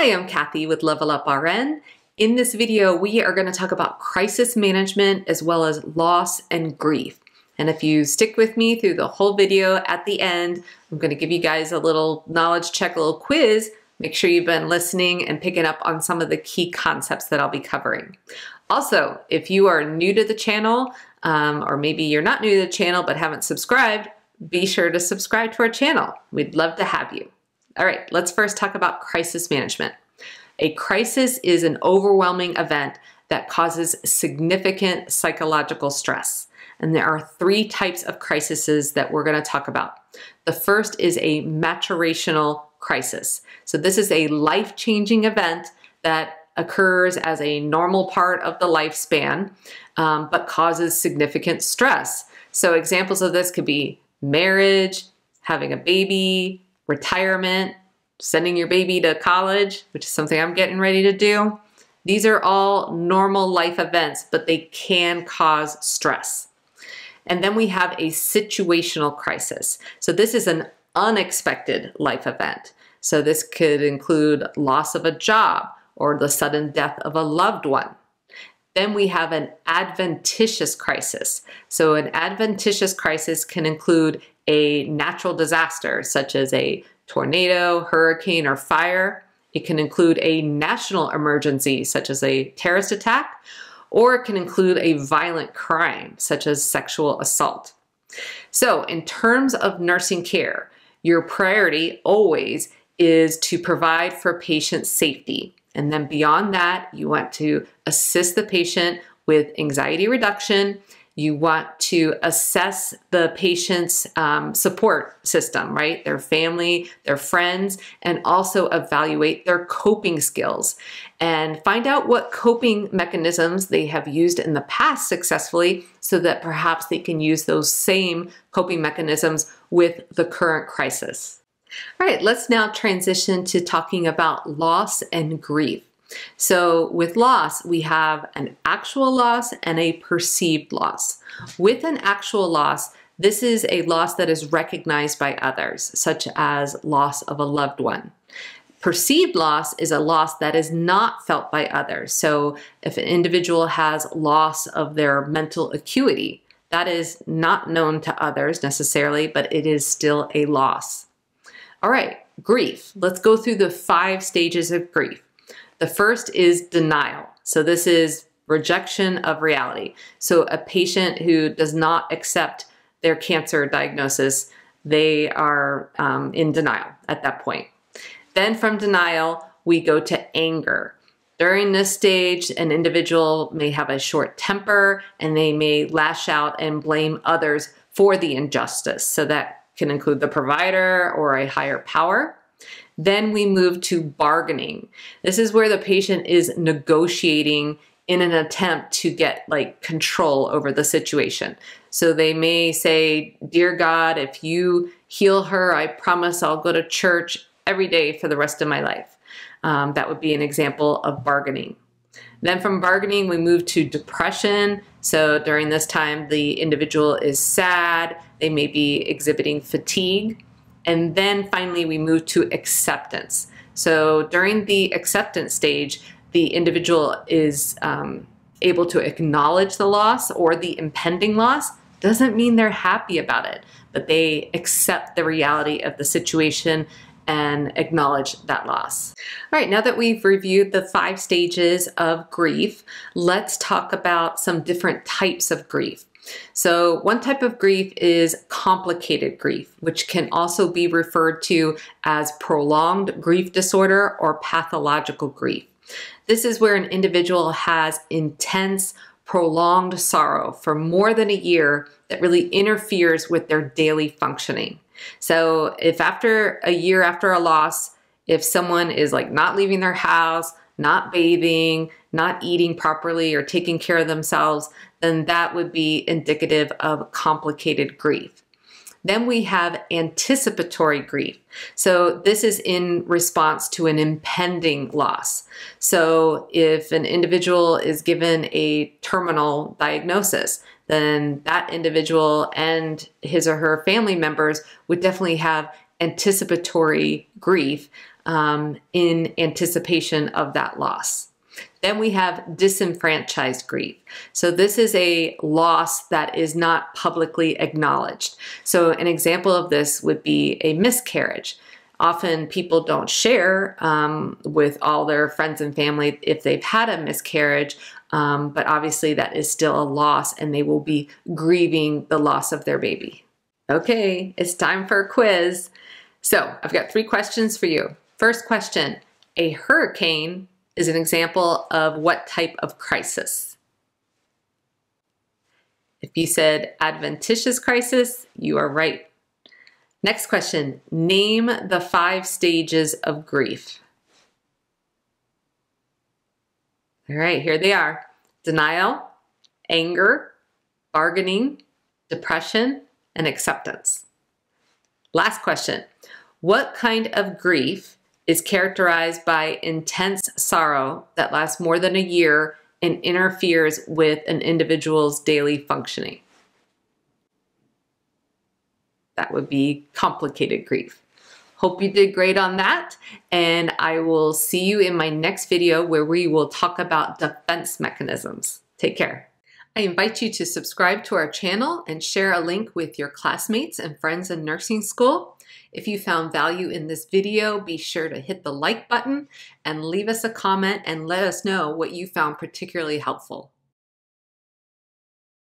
Hi, I'm Cathy with Level Up RN. In this video, we are going to talk about crisis management as well as loss and grief. And if you stick with me through the whole video at the end, I'm going to give you guys a little knowledge check, a little quiz. Make sure you've been listening and picking up on some of the key concepts that I'll be covering. Also, if you are new to the channel, um, or maybe you're not new to the channel but haven't subscribed, be sure to subscribe to our channel. We'd love to have you. All right, let's first talk about crisis management. A crisis is an overwhelming event that causes significant psychological stress. And there are three types of crises that we're going to talk about. The first is a maturational crisis. So this is a life-changing event that occurs as a normal part of the lifespan, um, but causes significant stress. So examples of this could be marriage, having a baby, retirement, sending your baby to college, which is something I'm getting ready to do. These are all normal life events, but they can cause stress. And then we have a situational crisis. So this is an unexpected life event. So this could include loss of a job or the sudden death of a loved one. Then we have an adventitious crisis. So an adventitious crisis can include a natural disaster such as a tornado, hurricane, or fire. It can include a national emergency such as a terrorist attack, or it can include a violent crime such as sexual assault. So in terms of nursing care, your priority always is to provide for patient safety. And then beyond that, you want to assist the patient with anxiety reduction you want to assess the patient's um, support system, right? Their family, their friends, and also evaluate their coping skills and find out what coping mechanisms they have used in the past successfully so that perhaps they can use those same coping mechanisms with the current crisis. All right, let's now transition to talking about loss and grief. So with loss, we have an actual loss and a perceived loss. With an actual loss, this is a loss that is recognized by others, such as loss of a loved one. Perceived loss is a loss that is not felt by others. So if an individual has loss of their mental acuity, that is not known to others necessarily, but it is still a loss. All right, grief. Let's go through the five stages of grief. The first is denial. So this is rejection of reality. So a patient who does not accept their cancer diagnosis, they are um, in denial at that point. Then from denial, we go to anger. During this stage, an individual may have a short temper and they may lash out and blame others for the injustice. So that can include the provider or a higher power. Then we move to bargaining. This is where the patient is negotiating in an attempt to get like control over the situation. So they may say, Dear God, if you heal her, I promise I'll go to church every day for the rest of my life. Um, that would be an example of bargaining. Then from bargaining, we move to depression. So during this time, the individual is sad, they may be exhibiting fatigue. And then finally, we move to acceptance. So during the acceptance stage, the individual is um, able to acknowledge the loss or the impending loss. Doesn't mean they're happy about it, but they accept the reality of the situation and acknowledge that loss. All right, now that we've reviewed the five stages of grief, let's talk about some different types of grief. So one type of grief is complicated grief, which can also be referred to as prolonged grief disorder or pathological grief. This is where an individual has intense, prolonged sorrow for more than a year that really interferes with their daily functioning. So if after a year after a loss, if someone is like not leaving their house, not bathing, not eating properly or taking care of themselves, then that would be indicative of complicated grief. Then we have anticipatory grief. So this is in response to an impending loss. So if an individual is given a terminal diagnosis, then that individual and his or her family members would definitely have anticipatory grief um, in anticipation of that loss. Then we have disenfranchised grief. So this is a loss that is not publicly acknowledged. So an example of this would be a miscarriage. Often people don't share um, with all their friends and family if they've had a miscarriage, um, but obviously that is still a loss and they will be grieving the loss of their baby. Okay, it's time for a quiz. So I've got three questions for you. First question, a hurricane is an example of what type of crisis? If you said adventitious crisis, you are right. Next question, name the five stages of grief. All right, here they are. Denial, anger, bargaining, depression, and acceptance. Last question, what kind of grief is characterized by intense sorrow that lasts more than a year and interferes with an individual's daily functioning. That would be complicated grief. Hope you did great on that, and I will see you in my next video where we will talk about defense mechanisms. Take care. I invite you to subscribe to our channel and share a link with your classmates and friends in nursing school. If you found value in this video, be sure to hit the like button and leave us a comment and let us know what you found particularly helpful.